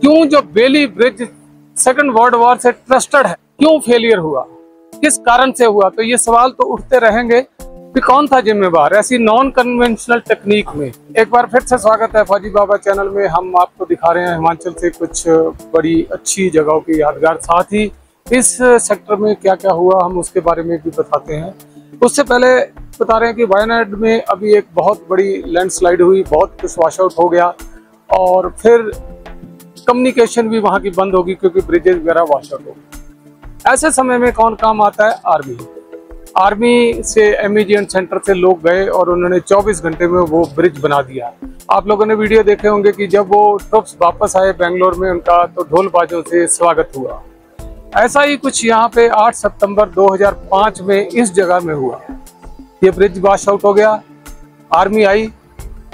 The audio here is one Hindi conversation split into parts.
क्यों जो Bailey bridge second world war से ट्रस्टेड है? क्यों फेलियर हुआ? किस कारण से हुआ? तो ये सवाल तो उठते रहेंगे कि कौन था जिम्मेवार? ऐसी नॉन कन्वेंशनल टेक्निक में। एक बार फिर से स्वागत है फौजी बाबा चैनल में। हम आपको दिखा रहे हैं हिमाचल से कुछ बड़ी अच्छी जगहों की यादगार साथ। ही इस सेक्टर में क्या क्या हुआ, हम उसके बारे में भी बताते हैं। उससे पहले बता रहे हैं कि वायनाड में अभी एक बहुत बड़ी लैंडस्लाइड हुई, बहुत कुछ वॉश आउट हो गया। और फिर कम्युनिकेशन भी वहाँ की बंद होगी क्योंकि ब्रिजेज वगैरह वॉश आउट हो ऐसे समय में कौन काम आता है? आर्मी आर्मी से एम सेंटर से लोग गए और उन्होंने 24 घंटे में वो ब्रिज बना दिया। आप लोगों ने वीडियो देखे होंगे कि जब वो ट्रुप्स वापस आए बेंगलोर में, उनका तो ढोल बाजों से स्वागत हुआ। ऐसा ही कुछ यहाँ पे 8 सितंबर 2005 में इस जगह में हुआ। ये ब्रिज वॉश आउट हो गया। आर्मी आई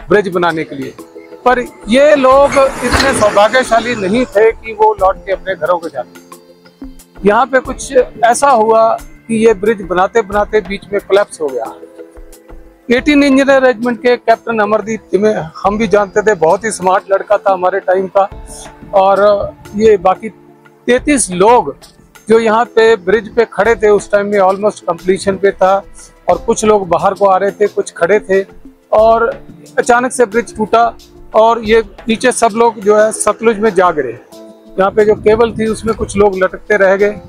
ब्रिज बनाने के लिए। पर ये लोग इतने सौभाग्यशाली नहीं थे कि वो लौट के अपने घरों को जाते। यहाँ पे कुछ ऐसा हुआ कि ये ब्रिज बनाते बनाते बीच में कोलैप्स हो गया। 18 इंजीनियर रेजिमेंट के कैप्टन अमरदीप जिन्हें हम भी जानते थे, बहुत ही स्मार्ट लड़का था हमारे टाइम का। और ये बाकी तैतीस लोग जो यहाँ पे ब्रिज पे खड़े थे, उस टाइम में ऑलमोस्ट कंप्लीशन पे था और कुछ लोग बाहर को आ रहे थे, कुछ खड़े थे। और अचानक से ब्रिज टूटा और ये नीचे सब लोग जो है सतलुज में जा गिरे यहाँ पे जो केबल थी, उसमें कुछ लोग लटकते रह गए।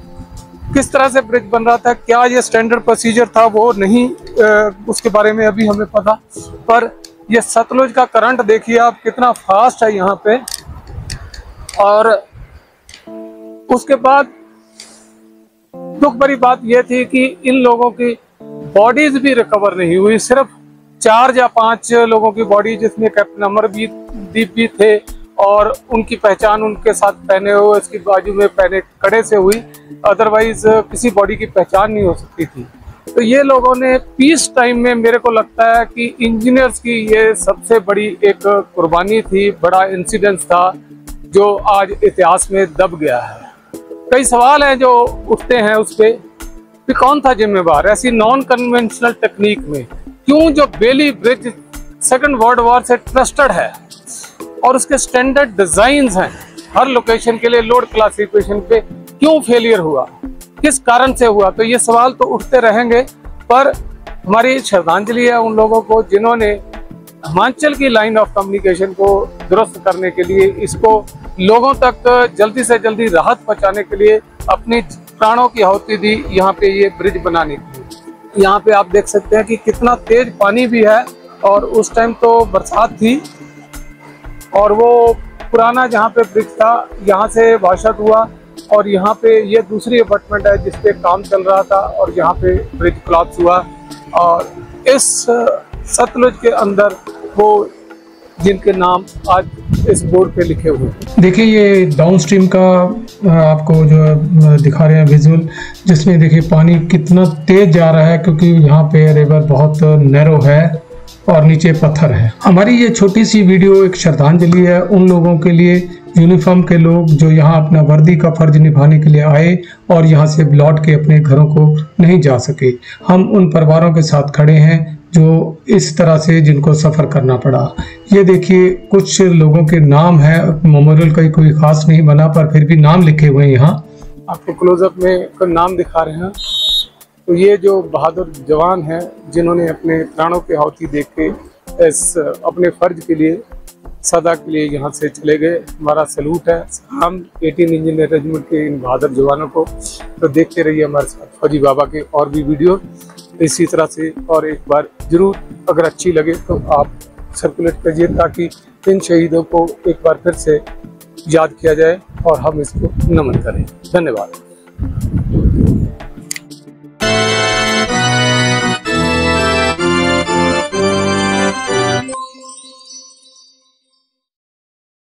किस तरह से ब्रिज बन रहा था, क्या ये स्टैंडर्ड प्रोसीजर था, वो नहीं उसके बारे में अभी हमें पता। पर ये सतलुज का करंट देखिए आप, कितना फास्ट है यहाँ पे। और उसके बाद दुख भरी बात यह थी कि इन लोगों की बॉडीज भी रिकवर नहीं हुई, सिर्फ़ चार या पाँच लोगों की बॉडी जिसमें कैप्टन अमरदीप दीप भी थे और उनकी पहचान उनके साथ पहने हुए इसकी बाजू में पहने कड़े से हुई। अदरवाइज़ किसी बॉडी की पहचान नहीं हो सकती थी। तो ये लोगों ने पीस टाइम में मेरे को लगता है कि इंजीनियर्स की ये सबसे बड़ी एक कुर्बानी थी, बड़ा इंसिडेंस था, जो आज इतिहास में दब गया है। कई सवाल हैं जो उठते हैं उस पर कौन था जिम्मेवार? ऐसी नॉन कन्वेंशनल टेक्निक में क्यों जो Bailey bridge second world war से ट्रस्टेड है? और उसके स्टैंडर्ड डिज़ाइन हैं। हर लोकेशन के लिए लोड क्लासिफिकेशन पे क्यों फेलियर हुआ? किस कारण से हुआ? तो ये सवाल तो उठते रहेंगे, पर हमारी श्रद्धांजलि है उन लोगों को जिन्होंने हिमाचल की लाइन ऑफ़ कम्युनिकेशन को दुरुस्त करने के लिए, इसको लोगों तक जल्दी से जल्दी राहत पहुँचाने के लिए अपनी प्राणों की आहुति दी, यहाँ पे ये ब्रिज बनाने के। यहाँ पे आप देख सकते हैं कि कितना तेज पानी भी है और उस टाइम तो बरसात थी और वो पुराना जहाँ पे ब्रिज था, यहाँ से वाशत हुआ और यहाँ पे ये दूसरी अपार्टमेंट है जिसपे काम चल रहा था और यहाँ पे ब्रिज क्लॉप्स हुआ और इस सतलुज के अंदर वो जिनके नाम आज इस बोर्ड पे लिखे हुए देखिए, ये डाउन स्ट्रीम का आपको जो दिखा रहे हैं विजुअल जिसमें देखिए पानी कितना तेज जा रहा है, क्योंकि यहाँ पे रिवर बहुत नैरो है और नीचे पत्थर है। हमारी ये छोटी सी वीडियो एक श्रद्धांजलि है उन लोगों के लिए यूनिफॉर्म के लोग जो यहाँ अपना वर्दी का फ़र्ज़ निभाने के लिए आए और यहाँ से लौट के अपने घरों को नहीं जा सके। हम उन परिवारों के साथ खड़े हैं जो इस तरह से जिनको सफ़र करना पड़ा। ये देखिए, कुछ लोगों के नाम है मेमोरियल का कोई खास नहीं बना, पर फिर भी नाम लिखे हुए हैं यहाँ। आपको क्लोजअप में नाम दिखा रहे हैं। तो ये जो बहादुर जवान हैं, जिन्होंने अपने प्राणों की आहुति देख के इस, अपने फ़र्ज़ के लिए, सदा के लिए यहाँ से चले गए। हमारा सलूट है। हम एटीन इंजीनियर रेजिमेंट के इन बहादुर जवानों को। तो देखते रहिए हमारे साथ फौजी बाबा के और भी वीडियो। इसी तरह से और एक बार ज़रूर अगर अच्छी लगे तो आप सर्कुलेट करिए ताकि इन शहीदों को एक बार फिर से याद किया जाए और हम इसको नमन करें। धन्यवाद।